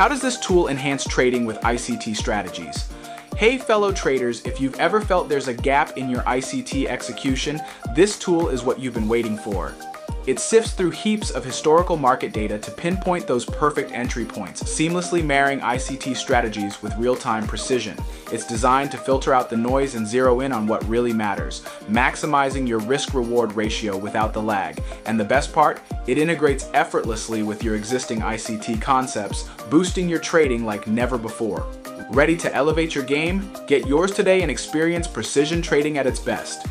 How does this tool enhance trading with ICT strategies? Hey fellow traders, if you've ever felt there's a gap in your ICT execution, this tool is what you've been waiting for. It sifts through heaps of historical market data to pinpoint those perfect entry points, seamlessly marrying ICT strategies with real-time precision. It's designed to filter out the noise and zero in on what really matters, maximizing your risk-reward ratio without the lag. And the best part, it integrates effortlessly with your existing ICT concepts, boosting your trading like never before. Ready to elevate your game? Get yours today and experience precision trading at its best.